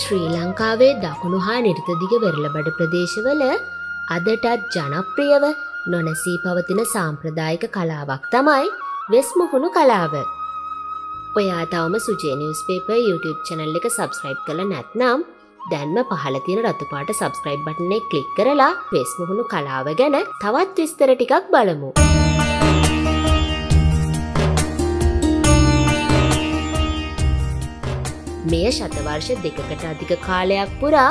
ශ්‍රී ලංකාවේ දකුණු හා නිර්තදිග වෙරලබඩ ප්‍රදේශවල අදටත් ජනප්‍රියව නොනැසී පවතින සාම්ප්‍රදායික කලාවක් තමයි වෙස්මුහුණු කලාව. ඔයා තවම සුජේනිවස් පේප YouTube චැනල් එක සබස්ක්‍රයිබ් කළ නැත්නම් දැන්ම පහල තියෙන රතුපාට සබස්ක්‍රයිබ් බටන කලික් කරලා වෙස්මුහුණු කලාව ගැන තවත් විස්තර ටිකක් බලමු. මෙය ශතවර්ෂ දෙකකට අධික කාලයක් පුරා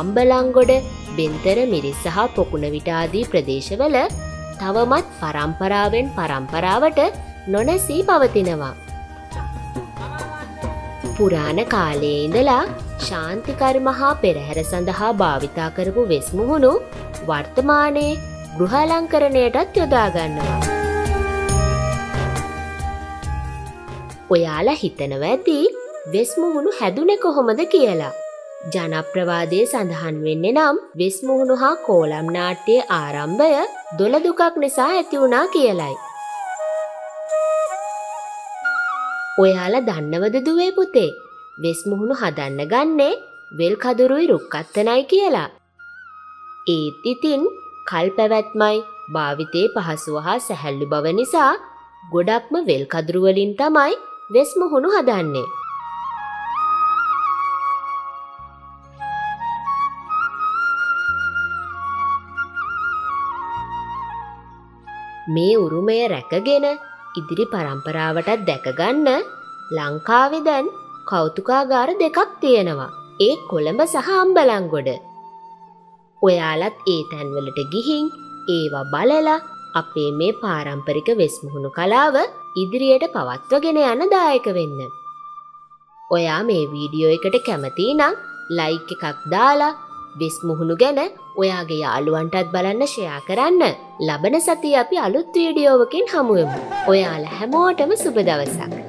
අම්බලංගොඩ බෙන්තර මිරිස් සහ පොකුණ විටාදී ප්‍රදේශවල තවමත් පරම්පරාවෙන් පරම්පරාවට නොනැසී පවතිනවා. පුරාණ කාලයේ ඉඳලා ශාන්තිකර්මහා පෙරහැර සඳහා භාවිතා කරපු වෙස්මුහුණු වර්තමානයේ ගෘහලංකරණයටත් යොදාගන්නවා. ඔයාලා හිතනව ඇති වෙස්මුහුණු හැදුනෙ කොහොමද කියලා. ජනප්‍රවාදය සඳහන් වෙන්නේ නම් වෙස්මුහුණු හා කෝලම් නාට්‍යයේ ආරම්භය දොළදුකක් නිසා ඇතිවුණා කියලයි. ඔයාලා දන්නවද දුවේ පුතේ වෙස්මුහුණු හදන්න ගන්නේ වෙල් කදුරුයි රුක්කත්තනයි කියලා. ඒත් ඉතින් කල් පැවැත්මයි භාවිතයේ පහසුව හා සැහැල්ලු බව නිසා ගොඩක්ම වෙල් කදුරුවලින් තමයි වෙස්මුහුණු හදන්නේ. මේ උරුමය රැකගෙන ඉදිරි පරම්පරාවටත් දැකගන්න ලංකාවෙ දැන් කෞතුකාගාර දෙකක් තියෙනවා. ඒ කොළඹ සහ අම්බලංගොඩ. ඔයාලත් ඒ තැන්වලට ගිහින් ඒවා බලලා අපේ මේ පාරම්පරික වෙස්මුහුණු කලාව ඉදිරියට පවත්වගෙන යන දායක වෙන්න. ඔයා මේ වීඩියෝ එකට කැමති නම් ලයික් එකක් දාලා වෙස් මුහුණු ගැන ඔයාගේ යාළුවන්ටත් බලන්න ෂයා කරන්න ලබන සති අපි අලුත් වීඩියෝවකින් හමුවමු ඔයාල හැමෝටම සුබ දවසක්. Woo!